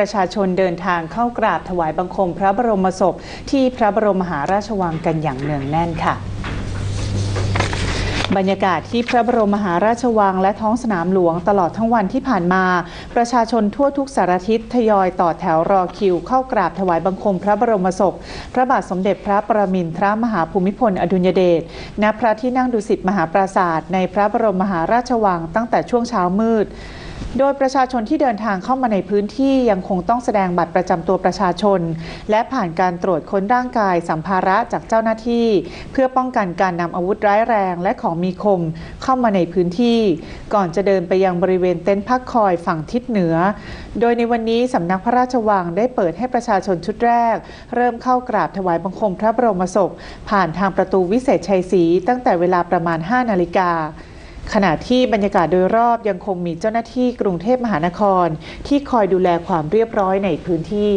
ประชาชนเดินทางเข้ากราบถวายบังคมพระบรมศพที่พระบรมมหาราชวังกันอย่างเนืองแน่นค่ะบรรยากาศที่พระบรมมหาราชวังและท้องสนามหลวงตลอดทั้งวันที่ผ่านมา ประชาชนทั่วทุกสารทิศทยอยต่อแถวรอคิว เข้ากราบถวายบังคมพระบรมศพ พระบาทสมเด็จพระประมินทรมหาภูมิพลอดุลยเดชณพระที่นั่งดุสิตมหาปราศาสตร์ในพระบรมมหาราชวังตั้งแต่ช่วงเช้ามืด โดยประชาชนที่เดินทางเข้ามาในพื้นที่ยังคงต้องแสดงบัตรประจำตัวประชาชน และผ่านการตรวจค้นร่างกายสัมภาระจากเจ้าหน้าที่ เพื่อป้องกันการนำอาวุธร้ายแรงและของมีคมเข้ามาในพื้นที่ ก่อนจะเดินไปยังบริเวณเต็นท์พักคอยฝั่งทิศเหนือ โดยในวันนี้สำนักพระราชวังได้เปิดให้ประชาชนชุดแรก เริ่มเข้ากราบถวายบังคมพระบรมศพผ่านทางประตูวิเศษชัยศรีตั้งแต่เวลาประมาณ 5 นาฬิกา ขณะที่บรรยากาศโดยรอบยังคงมีเจ้าหน้าที่กรุงเทพมหานคร ที่คอยดูแลความเรียบร้อยในพื้นที่